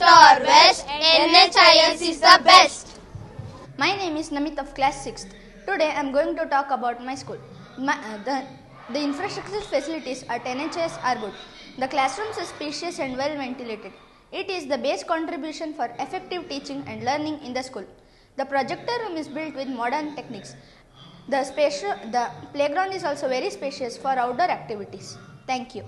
east or west, NHIS is the best. My name is Namit of class 6th. Today I am going to talk about my school. My, uh, the, the infrastructure facilities at NHS are good. The classrooms are spacious and well ventilated. It is the base contribution for effective teaching and learning in the school. The projector room is built with modern techniques. The, spatial, the playground is also very spacious for outdoor activities. Thank you.